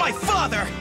My father!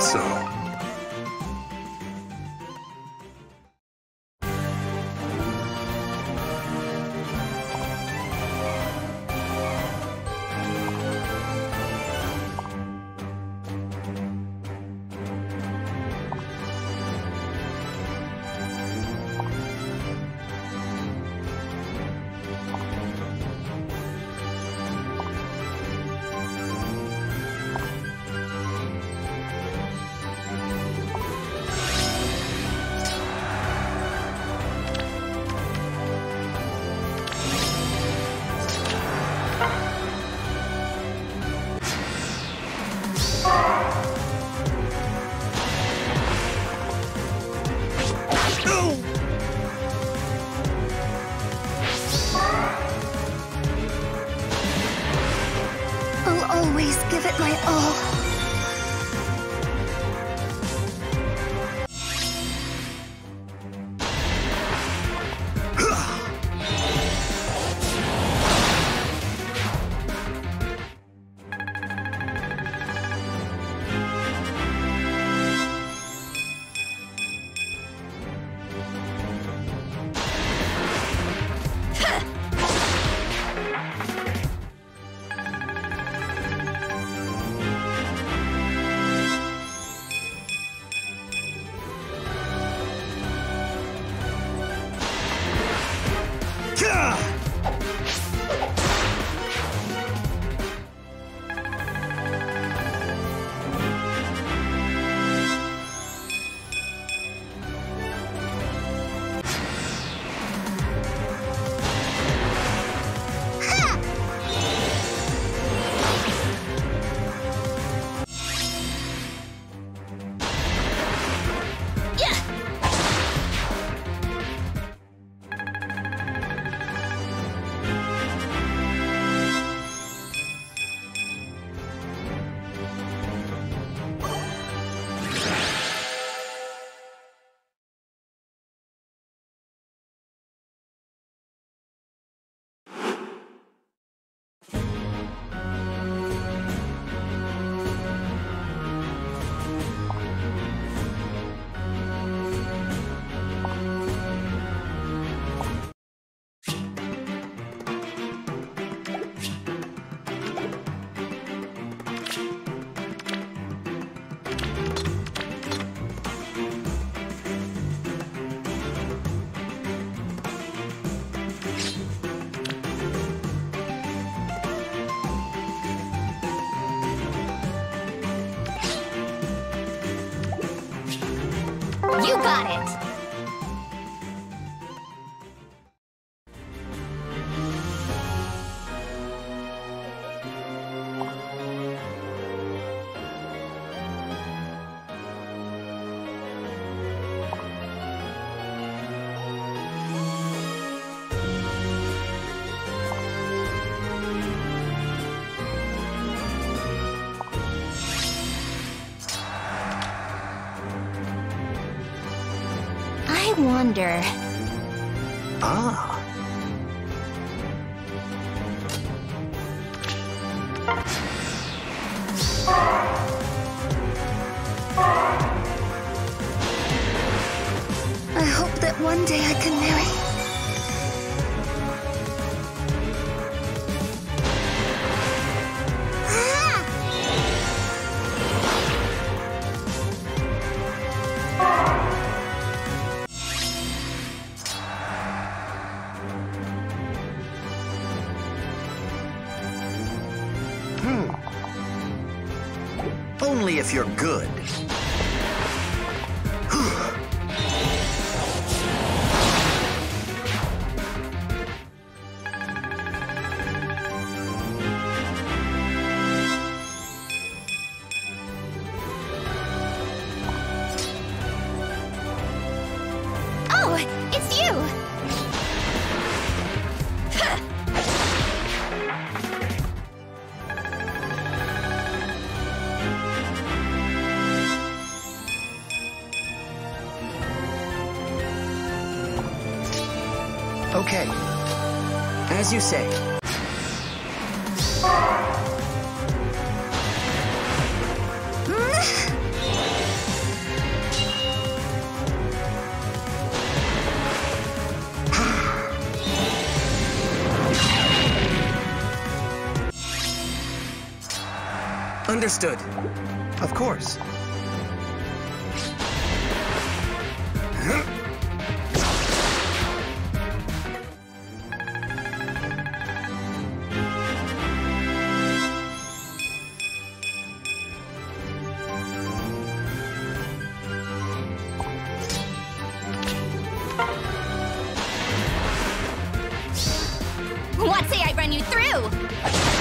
So. Give it my all. You got it! Wonder. Ah. I hope that one day I can marry. Only if you're good. Okay. As you say. Understood. Of course. through!